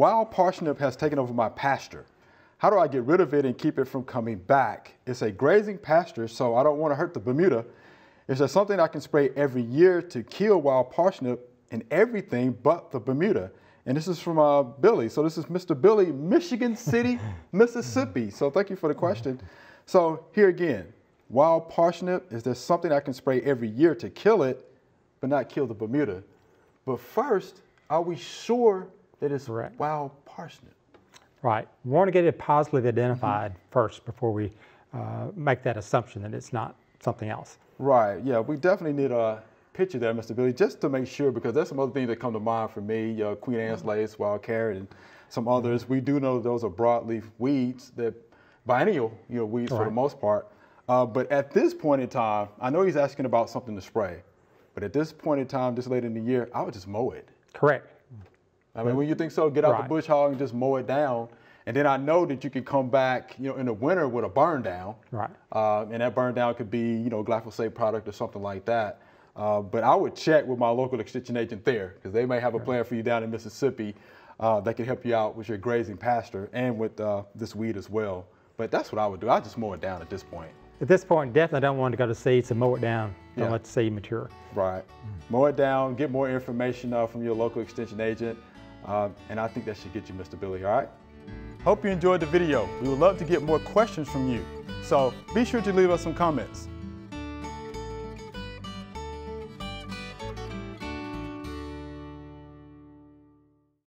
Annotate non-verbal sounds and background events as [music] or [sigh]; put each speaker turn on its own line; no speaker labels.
wild parsnip has taken over my pasture. How do I get rid of it and keep it from coming back? It's a grazing pasture, so I don't want to hurt the Bermuda. Is there something I can spray every year to kill wild parsnip and everything but the Bermuda? And this is from uh, Billy. So this is Mr. Billy, Michigan City, [laughs] Mississippi. So thank you for the question. So here again, wild parsnip, is there something I can spray every year to kill it, but not kill the Bermuda? But first, are we sure that it's
Correct.
wild parsnip?
Right. We want to get it positively identified first before we uh, make that assumption that it's not something else.
Right. Yeah, we definitely need a picture there, Mr. Billy, just to make sure, because there's some other things that come to mind for me, uh, Queen Anne's lace, wild carrot, and some others. We do know those are broadleaf weeds, that biennial, you know, weeds for the most part. Uh, but at this point in time, I know he's asking about something to spray, but at this point in time, this late in the year, I would just mow it.
Correct.
I mean, when you think so, get out the bush hog and just mow it down. And then I know that you can come back, you know, in the winter with a burn down.
Right.
Uh, and that burn down could be, you know, glyphosate product or something like that. Uh, but I would check with my local extension agent there because they may have a plan for you down in Mississippi uh, that can help you out with your grazing pasture and with uh, this weed as well. But that's what I would do. I just mow it down at this point.
At this point, definitely don't want to go to seed, so mow it down. Don't
Yeah.
let the seed mature.
Right. Mow it down, get more information uh, from your local extension agent, uh, and I think that should get you Mr. Billy, all right? Hope you enjoyed the video. We would love to get more questions from you. So be sure to leave us some comments.